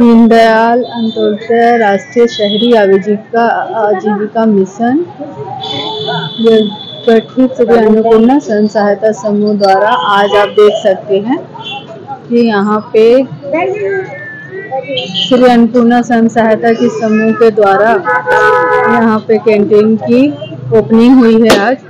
दीनदयाल अंत्योदय राष्ट्रीय शहरी आजीविका आजीविका मिशन गठित श्री अन्नपूर्णा स्वयं सहायता समूह द्वारा आज आप देख सकते हैं कि यहाँ पे श्री अन्नपूर्णा स्वयं सहायता की समूह के द्वारा यहाँ पे कैंटीन की ओपनिंग हुई है आज।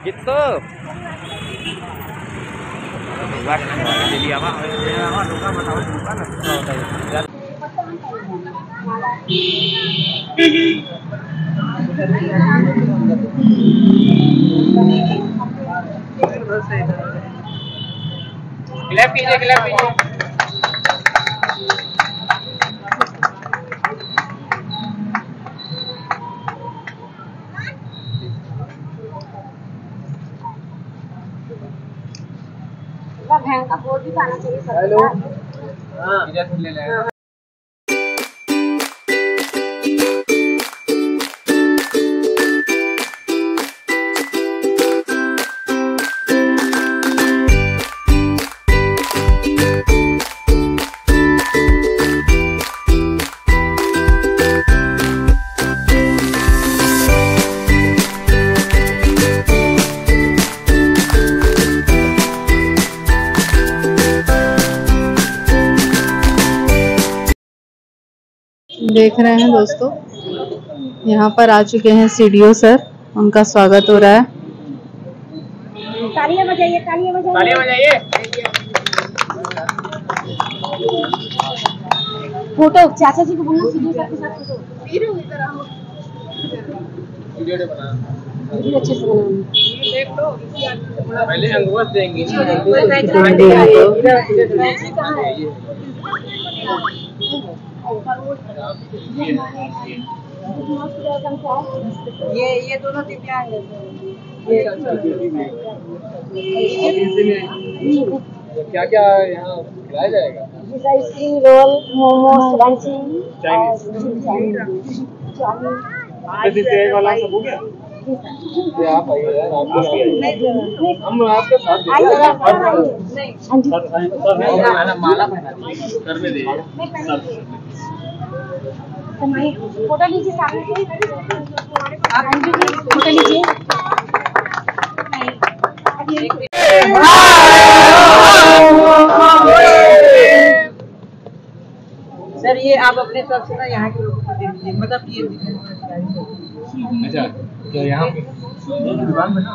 gitu jadi apa Gelap कीजिए gelap कीजिए भैंस का बोर्ड भी खाना चाहिए हेलो। हाँ। इधर से ले ले। देख रहे हैं दोस्तों। यहाँ पर आ चुके हैं सीडीओ सर। उनका स्वागत हो रहा है। तालियाँ बजाइए तालियाँ बजाइए। तालियाँ बजाइए। फ़ोटो चाचा जी को बोलना सीधे सबके साथ फ़ोटो। वीडियो बना वीडियो अच्छे से बनाना। पहले अंगूर देंगे। ये ये दोनों दिव्यांग क्या क्या यहाँ खिलाया जाएगा रोल मोमोज लंची वाला सब हो गया आप आइए यार आप हम आपके साथ माला पहना सर में फ़ोटो लीजिए सामने से। आप फ़ोटो लीजिए। सर ये आप अपने तरफ़ से ना यहाँ के लोगों को दे दीजिए मतलब ये अच्छा तो यहाँ पे दुकान बना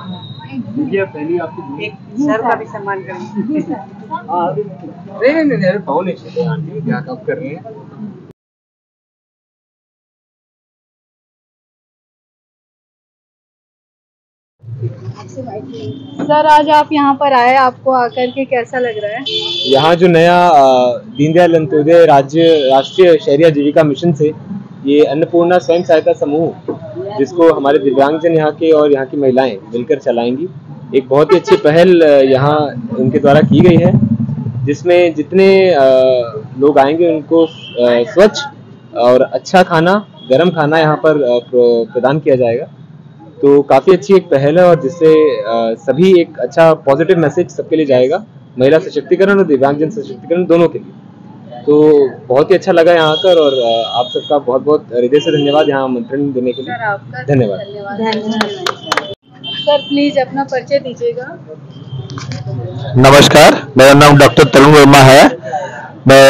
देखिए पहली आपको एक सर का भी सम्मान करेंगे हाँ नहीं नहीं नहीं अरे पाओ नहीं क्या काम कर रहे हैं। सर, आज आप यहाँ पर आए, आपको आकर के कैसा लग रहा है? यहाँ जो नया दीनदयाल अंत्योदय राज्य, राष्ट्रीय शहरी आजीविका मिशन से, ये अन्नपूर्णा स्वयं सहायता समूह, जिसको हमारे दिव्यांगजन यहाँ के और यहाँ की महिलाएँ मिलकर चलाएँगी, एक बहुत ही अच्छी पहल यहाँ उनके द्वारा की गई है, जिसमें जितने लोग आएँगे उनको स्वच्छ और अच्छा खाना, गर्म खाना यहाँ पर, प्रदान किया जाएगा। तो काफ़ी अच्छी एक पहल है और जिससे सभी एक अच्छा पॉजिटिव मैसेज सबके लिए जाएगा। महिला सशक्तिकरण और दिव्यांगजन सशक्तिकरण दोनों के लिए। तो बहुत ही अच्छा लगा यहाँ आकर और आप सबका बहुत बहुत हृदय से धन्यवाद यहाँ आमंत्रण देने के लिए। धन्यवाद। धन्यवाद। सर प्लीज़ अपना परिचय दीजिएगा। नमस्कार मेरा नाम डॉक्टर तरुण वर्मा है। मैं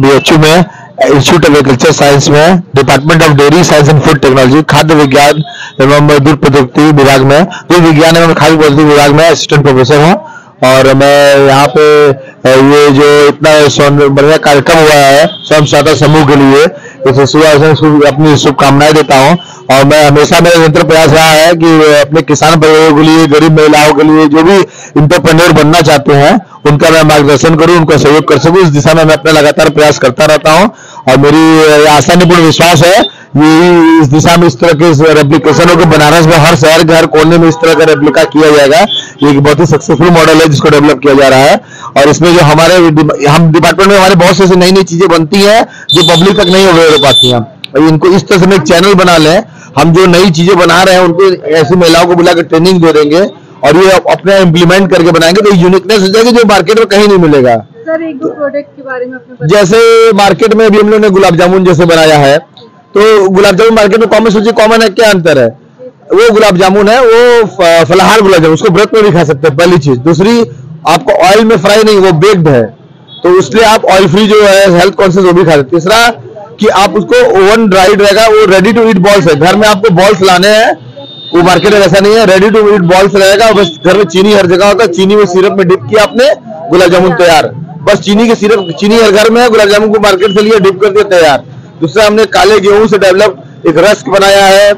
बी एच यू में इंस्टीट्यूट ऑफ़ एग्रीकल्चर साइंस में department of dairy science and food technology खाद्य विज्ञान एवं दूध प्रौद्योगिकी विभाग में दूध विज्ञान एवं खाद्य प्रौद्योगिकी विभाग में असिस्टेंट प्रोफेसर हूँ। और मैं यहाँ पे ये जो इतना बढ़िया कार्यक्रम हुआ है स्वयं सहायता समूह के लिए, इस अपनी शुभकामनाएँ देता हूँ। और मैं हमेशा मेरा निरंतर प्रयास रहा है कि अपने किसान परिवारों के लिए, गरीब महिलाओं के लिए जो भी इंटरप्रेन्योर बनना चाहते हैं, उनका मैं मार्गदर्शन करूँ, उनका सहयोग कर सकूँ। इस दिशा में मैं अपना लगातार प्रयास करता रहता हूँ और मेरी आशा निपुण विश्वास है ये इस दिशा में इस तरह के रेप्लीकेशनों को बनारस में हर शहर के हर कोने में इस तरह का रेप्लिका किया जाएगा। ये एक बहुत ही सक्सेसफुल मॉडल है जिसको डेवलप किया जा रहा है। और इसमें जो हमारे हम डिपार्टमेंट में हमारे बहुत से नई नई चीज़ें बनती हैं जो पब्लिक तक नहीं अवेयर हो पाती हैं। इनको इस तरह से एक चैनल बना लें हम जो नई चीज़ें बना रहे हैं उनको ऐसी महिलाओं को बुलाकर ट्रेनिंग दे देंगे और ये अप- अपने इम्प्लीमेंट करके बनाएँगे तो यूनिकनेस हो जाएगी जो मार्केट में कहीं नहीं मिलेगा। सर एक दो प्रोडक्ट के बारे में अपने जैसे मार्केट में अभी हम लोगों ने गुलाब जामुन जैसे बनाया है तो गुलाब जामुन मार्केट में कॉमन सोचिए कॉमन है क्या अंतर है? वो गुलाब जामुन है वो फलाहार गुलाब जामुन उसको व्रत में भी खा सकते हैं पहली चीज़। दूसरी आपको ऑयल में फ्राई नहीं वो बेक्ड है तो इसलिए आप ऑयल फ्री जो है हेल्थ कॉन्शियस वो भी खा सकते तीसरा कि आप उसको ओवन ड्राइड रहेगा, वो रेडी टू ईट बॉल्स है। घर में आपको बॉल्स लाने हैं, वो मार्केट में ऐसा नहीं है रेडी टू ईट बॉल्स रहेगा, बस घर में चीनी हर जगह होता है, चीनी में सिरप में डिप किया आपने, गुलाब जामुन तैयार। बस चीनी के सिरप चीनी हर घर में है, गुलाब जामुन को मार्केट से लिया डिप कर दिया, तैयार। दूसरा हमने काले गेहूँ से डेवलप एक रस्क बनाया है,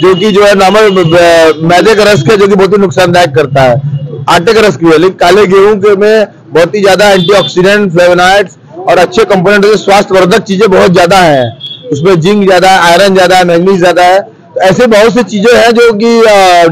जो कि जो है नॉर्मल मैदे का रस्क है, जो कि बहुत ही नुकसानदायक करता है। आटे का रस्क भी है, लेकिन काले गेहूँ के में बहुत ही ज़्यादा एंटीऑक्सीडेंट फ्लेवोनॉइड्स और अच्छे कंपोनेंट स्वास्थ्य वर्धक चीज़ें बहुत ज़्यादा है। उसमें जिंक ज़्यादा है आयरन ज़्यादा है मैग्नीज ज़्यादा है। तो ऐसे बहुत सी चीज़ें हैं जो कि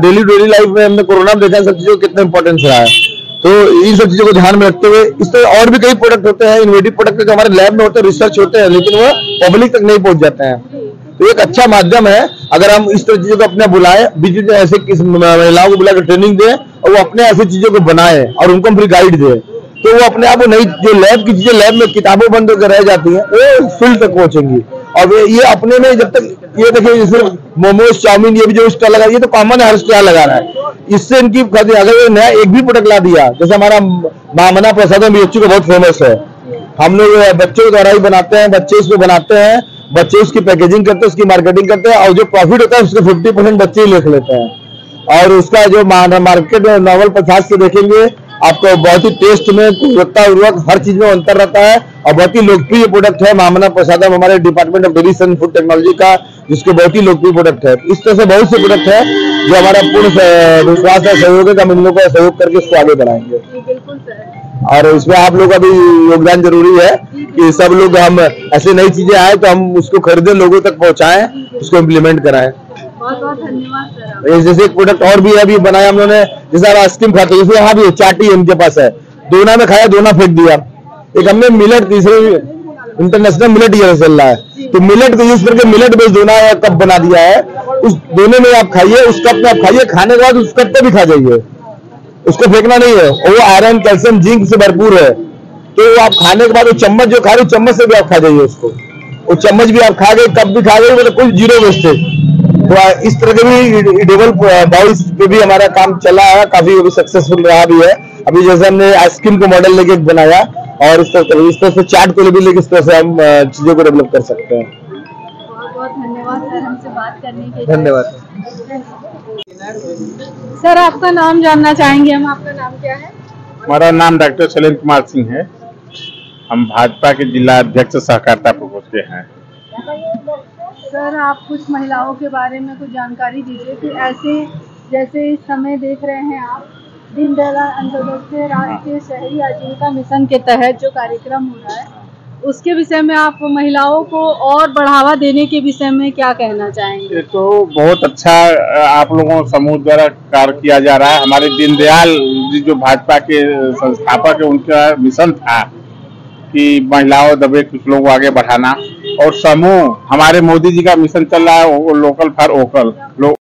डेली डेली लाइफ में हमने कोरोना में देखा है सब चीज़ों का कितना इंपॉर्टेंस रहा है। तो इन सब चीज़ों को ध्यान में रखते हुए इस तरह और भी कई प्रोडक्ट होते हैं इनोवेटिव प्रोडक्ट जो हमारे लैब में होते हैं रिसर्च होते हैं, लेकिन वो पब्लिक तक नहीं पहुँच जाते हैं। तो एक अच्छा माध्यम है, अगर हम इस तरह चीज़ों को अपने बुलाएँ, बीच में ऐसे महिलाओं को बुलाकर ट्रेनिंग दें और वो अपने ऐसी चीज़ों को बनाए और उनको हम फ्री गाइड दें। तो वो अपने आप नई जो लैब की चीज़ें लैब में किताबों बंद होकर रह जाती हैं, वो फ़ील्ड तक पहुंचेंगी। और वे ये अपने में जब तक ये देखिए जैसे मोमोज, चाउमीन, ये भी जो स्टॉल लगा ये तो कॉमन है, हर स्टॉल लगा रहा है। इससे इनकी अगर ये नया एक भी प्रोडक्ट ला दिया, जैसे हमारा मामना प्रसाद बी का बहुत फ़ेमस है। हम लोग बच्चों के द्वारा ही बनाते हैं, बच्चे उसको बनाते हैं, बच्चे उसकी पैकेजिंग करते हैं, उसकी मार्केटिंग करते हैं, और जो प्रॉफिट होता है, उसके फिफ्टी परसेंट बच्चे ही लिख लेते हैं। और उसका जो मार्केट में नॉवल पचास से देखेंगे आपको बहुत ही टेस्ट में गुणवत्ता उर्वक हर चीज़ में अंतर रहता है और बहुत ही लोकप्रिय प्रोडक्ट है मामना प्रसादम हमारे department of dairy and food technology का जिसके बहुत ही लोकप्रिय प्रोडक्ट है। इस तरह से बहुत से प्रोडक्ट है जो हमारा पूर्ण विश्वास है सहयोग है कि हम इन लोगों का सहयोग करके इसको आगे बढ़ाएँगे। और इसमें आप लोग का भी योगदान ज़रूरी है कि सब लोग हम ऐसी नई चीज़ें आए तो हम उसको खरीदे लोगों तक पहुंचाएँ उसको इम्प्लीमेंट कराएँ। बहुत धन्यवाद सर जैसे एक प्रोडक्ट और भी है अभी बनाया हम लोगों ने जैसे आप आइसक्रीम खाते हैं। जैसे यहाँ भी चाटी इनके पास है। दोना में खाया दोना फेंक दिया। एक हमने मिलेट तीसरे इंटरनेशनल मिलट ईयर चल रहा है। तो मिलेट को यूज़ करके मिलेट बेस्ड दोना या कप बना दिया है। उस दोने में आप खाइए उस कप में आप खाइए खाने के बाद उस कप पे भी खा जाइए। उसको फेंकना नहीं है। और वो आयरन कैल्शियम जिंक से भरपूर है। तो आप खाने के बाद वो चम्मच जो खा रहे हो चम्मच से भी आप खा जाइए उसको। वो चम्मच भी आप खा गए कप भी खा गए मतलब कुछ ज़ीरो वेस्टेज इस तरह के भी डेबल बाउल्स पे भी हमारा काम चला है काफ़ी अभी सक्सेसफुल रहा भी है। अभी जैसे हमने आइसक्रीम को मॉडल लेके बनाया और इस तरह इस तरह से चार्ट को भी लेके इस तरह से हम चीज़ों को डेवलप कर सकते हैं। बहुत बहुत धन्यवाद सर हमसे बात करने के धन्यवाद। सर आपका नाम जानना चाहेंगे हम? आपका नाम क्या है? हमारा नाम डॉक्टर शैलेंद्र कुमार सिंह है। हम भाजपा के जिला अध्यक्ष सहकारिता प्रकोष्ठ के हैं। सर, आप कुछ महिलाओं के बारे में कुछ जानकारी दीजिए कि ऐसे जैसे इस समय देख रहे हैं आप, दीनदयाल अंत्योदय राष्ट्रीय शहरी आजीविका मिशन के तहत जो कार्यक्रम हो रहा है, उसके विषय में आप महिलाओं को और बढ़ावा देने के विषय में क्या कहना चाहेंगे? तो बहुत अच्छा आप लोगों समूह द्वारा कार्य किया जा रहा है। हमारे दीनदयाल जी जो भाजपा के संस्थापक है, उनका मिशन था कि महिलाओं दबे कुछ लोगों को आगे बढ़ाना। और समूह हमारे मोदी जी का मिशन चल रहा है वो लोकल फॉर वोकल